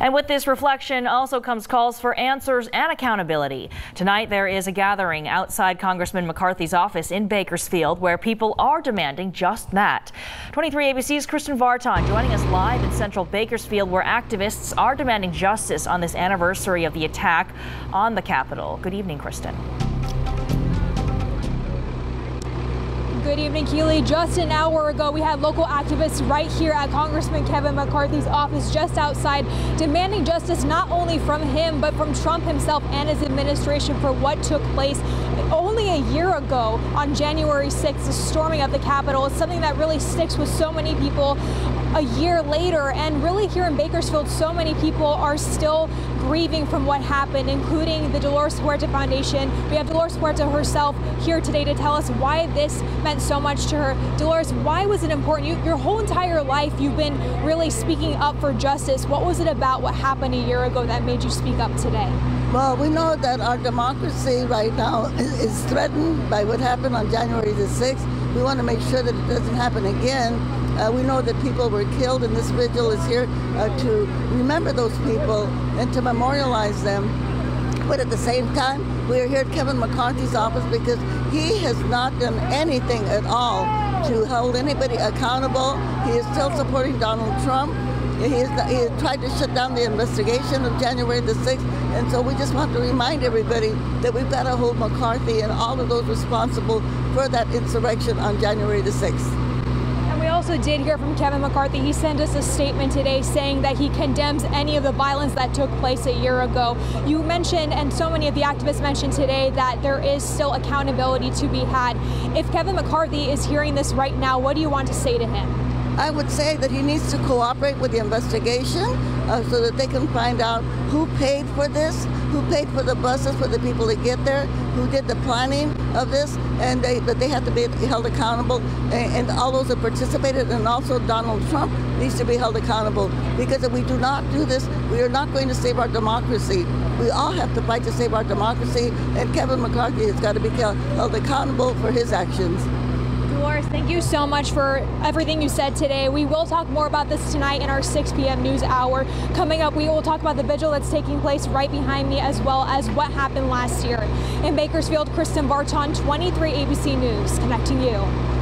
And with this reflection also comes calls for answers and accountability. Tonight there is a gathering outside Congressman McCarthy's office in Bakersfield where people are demanding just that. 23 ABC's Kristen Vartan joining us live in central Bakersfield where activists are demanding justice on this anniversary of the attack on the Capitol. Good evening, Kristen. Good evening, Keeley. Just an hour ago, we had local activists right here at Congressman Kevin McCarthy's office just outside demanding justice not only from him, but from Trump himself and his administration for what took place a year ago on January 6th, the storming of the Capitol. is something that really sticks with so many people a year later. And really here in Bakersfield, so many people are still grieving from what happened, including the Dolores Huerta Foundation. We have Dolores Huerta herself here today to tell us why this meant so much to her. Dolores, why was it important? You, your whole entire life, you've been really speaking up for justice. What was it about what happened a year ago that made you speak up today? Well, we know that our democracy right now is threatened by what happened on January the 6th. We want to make sure that it doesn't happen again. Uh, we know that people were killed, and this vigil is here uh, to remember those people and to memorialize them. But at the same time, we are here at Kevin McCarthy's office because he has not done anything at all to hold anybody accountable. He is still supporting Donald Trump. He, he tried to shut down the investigation of January the 6th, and so we just want to remind everybody that we've got to hold McCarthy and all of those responsible for that insurrection on January the 6th And we also did hear from Kevin McCarthy. He sent us a statement today saying that he condemns any of the violence that took place a year ago. You mentioned, and so many of the activists mentioned today, that there is still accountability to be had. If Kevin McCarthy is hearing this right now, what do you want to say to him? I would say that he needs to cooperate with the investigation uh, so that they can find out who paid for this, who paid for the buses for the people to get there, who did the planning of this, and they, that they have to be held accountable, and, and all those that participated, and also Donald Trump needs to be held accountable. Because if we do not do this, we are not going to save our democracy. We all have to fight to save our democracy, and Kevin McCarthy has got to be held accountable for his actions. Dolores, thank you so much for everything you said today. We will talk more about this tonight in our 6 p.m. news hour. Coming up, we will talk about the vigil that's taking place right behind me, as well as what happened last year. In Bakersfield, Kristen Barton, 23 ABC News, connecting you.